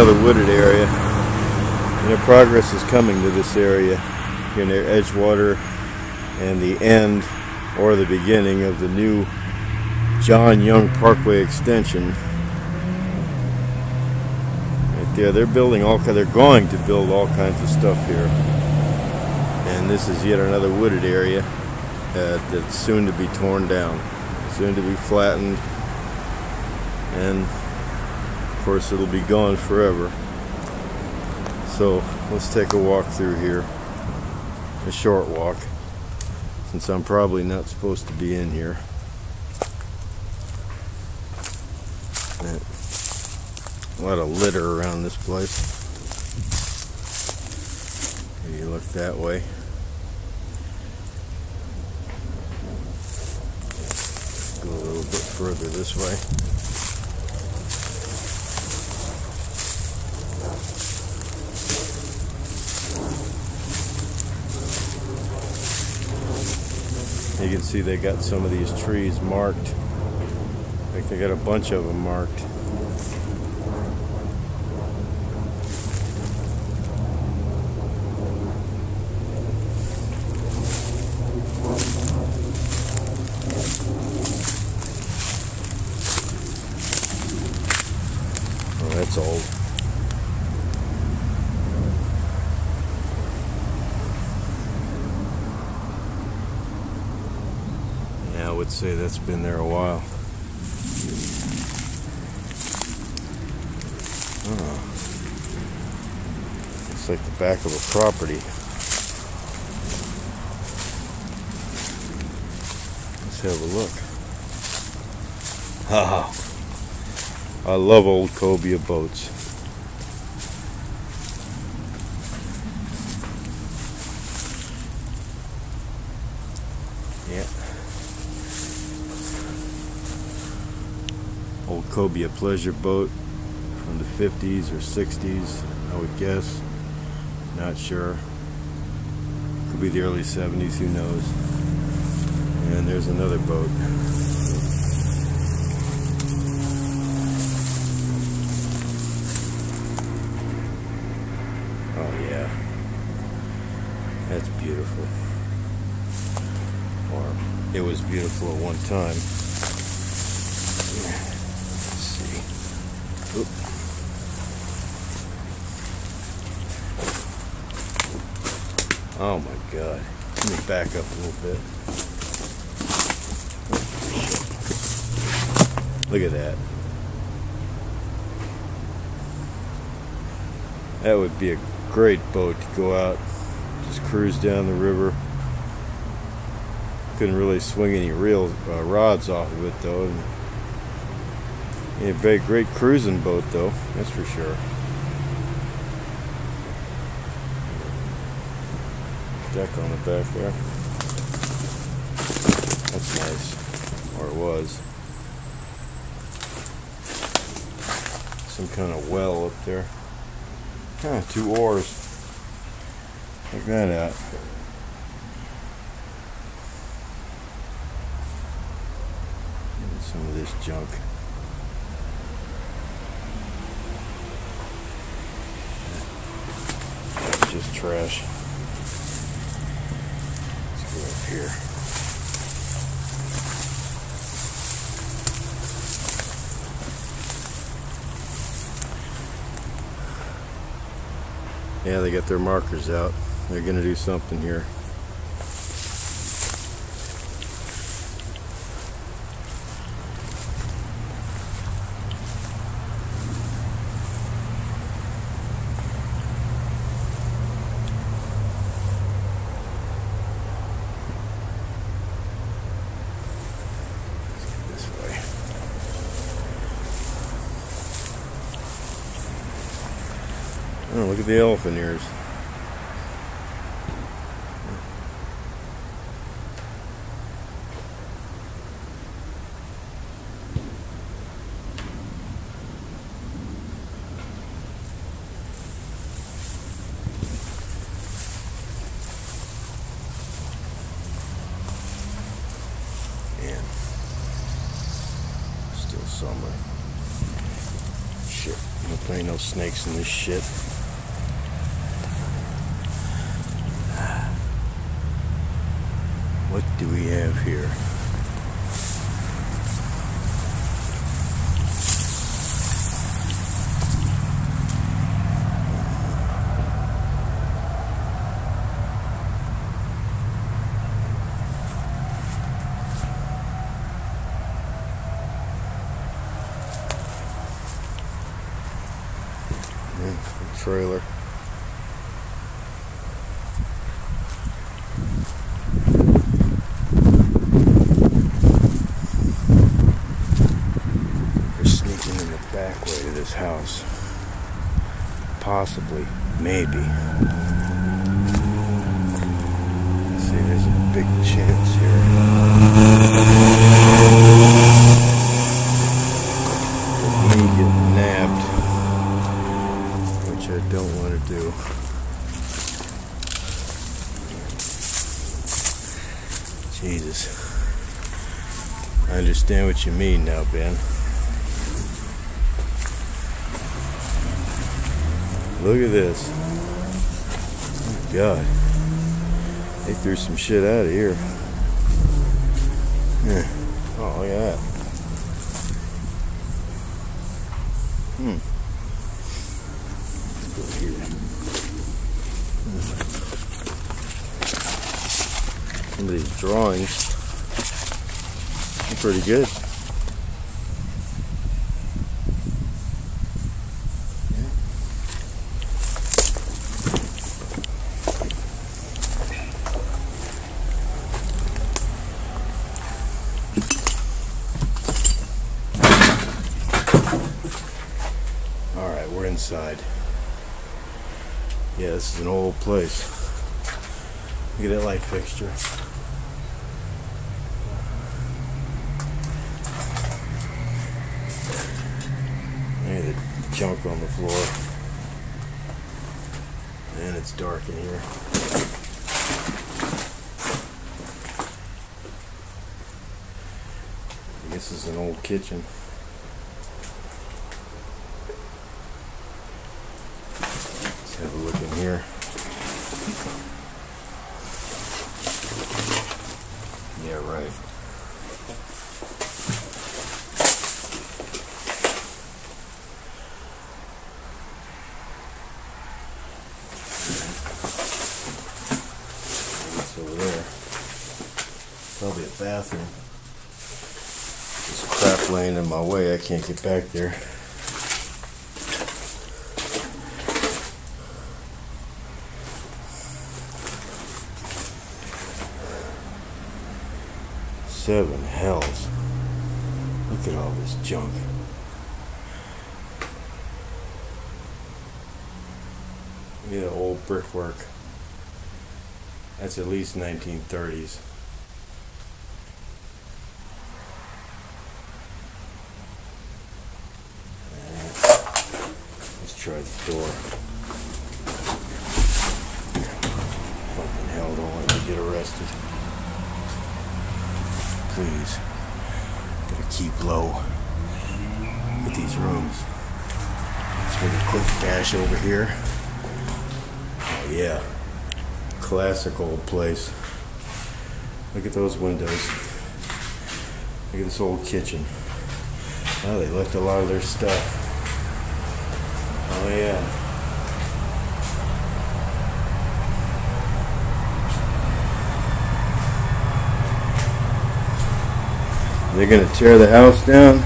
another wooded area. And the progress is coming to this area here near Edgewater and the end or the beginning of the new John Young Parkway extension. Right there, they're building all they're going to build all kinds of stuff here. And this is yet another wooded area uh, that's soon to be torn down, soon to be flattened, and of course it'll be gone forever. So let's take a walk through here, a short walk, since I'm probably not supposed to be in here. A lot of litter around this place. You look that way. Go a little bit further this way. You can see they got some of these trees marked. Think they got a bunch of them marked. That's old. Yeah, I would say that's been there a while. Oh. It's like the back of a property. Let's have a look. Haha. I love old cobia boats. Yeah. Old cobia pleasure boat from the 50s or 60s, I would guess. Not sure. Could be the early 70s, who knows. And there's another boat. Oh yeah. That's beautiful. Or it was beautiful at one time. Let's see. Oop. Oh my god. Let me back up a little bit. Look at that. That would be a great boat to go out, just cruise down the river. Couldn't really swing any real uh, rods off of it though. And, yeah, very great cruising boat though, that's for sure. Deck on the back there. That's nice, or it was. Some kind of well up there. Huh, two oars. Check that out. And some of this junk. Just trash. Up here. Yeah, they got their markers out. They're gonna do something here. Let's get this way. Oh, look at the elephant ears. Man, still summer. Uh, shit. There ain't no snakes in this shit. What do we have here? Hmm, trailer. They're sneaking in the back way to this house. Possibly, maybe. See, there's a big chance here. Me getting nabbed. Which I don't want to do. Jesus. I understand what you mean now, Ben. Look at this. Oh, God. They threw some shit out of here. Yeah. Oh, look at that. Hmm. Some of these drawings are pretty good. All right, we're inside. Yeah, this is an old place. Look at that light fixture. Look at the junk on the floor. And it's dark in here. This is an old kitchen. have a look in here. Yeah, right. It's over there. Probably a bathroom. There's in my way. I can't get back there. Seven hells. Look at all this junk. Look at the old brickwork. That's at least 1930s. Try the door. Fucking hell, don't let me get arrested please. Gotta keep low with these rooms. Let's make a quick dash over here. Oh yeah. Classic old place. Look at those windows. Look at this old kitchen. Oh, they left a lot of their stuff. Oh yeah. They're gonna tear the house down.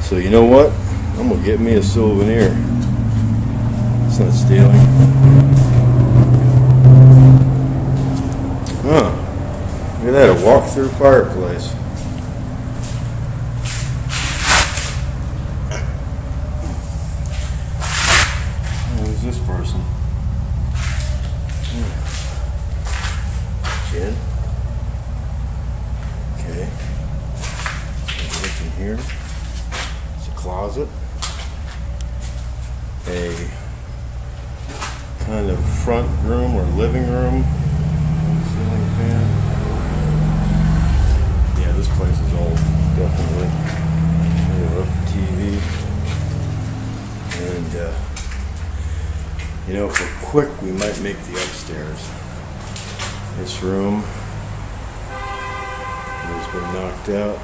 So you know what? I'm gonna get me a souvenir. It's not stealing. Huh. Look at that, a walk-through fireplace. Okay. Look in here. It's a closet. A kind of front room or living room. Ceiling fan. Yeah, this place is old, definitely. TV. And, uh, you know, for quick, we might make the upstairs. This room has been knocked out.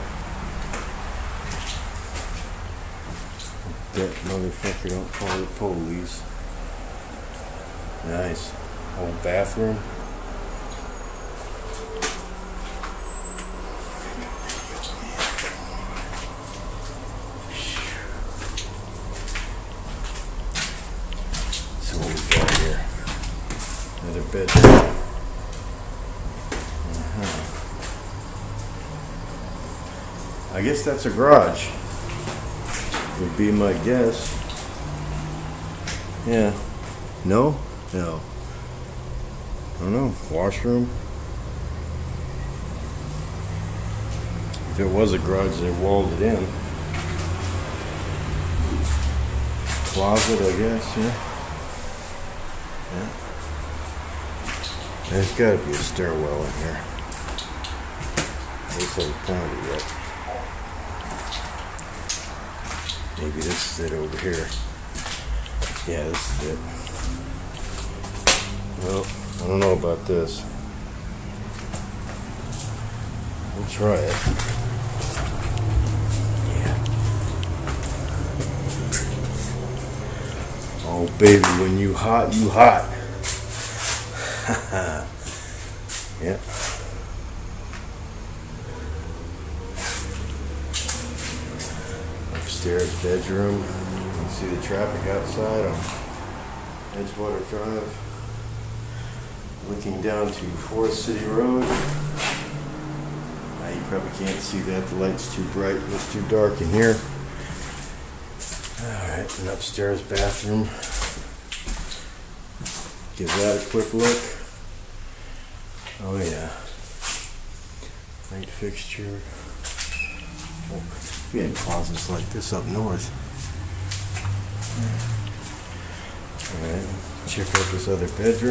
That motherfucker don't call the police. Nice. Old bathroom. So what we got here? Another bedroom. Uh-huh. I guess that's a garage. Would be my guess. Yeah. No? No. I don't know. Washroom? If it was a garage, they walled it in. Closet, I guess, yeah. Yeah. There's gotta be a stairwell in here. This hasn't found it yet. Maybe this is it over here. Yeah, this is it. Well, I don't know about this. We'll try it. Yeah. Oh, baby, when you hot, you hot. yeah. Upstairs bedroom. You can see the traffic outside on Edgewater Drive. Looking down to Forest City Road. Now you probably can't see that. The light's too bright. It's too dark in here. Alright, an upstairs bathroom. Give that a quick look. Oh yeah. Light fixture. Oh, we had closets like this up north. Alright, check out this other bedroom.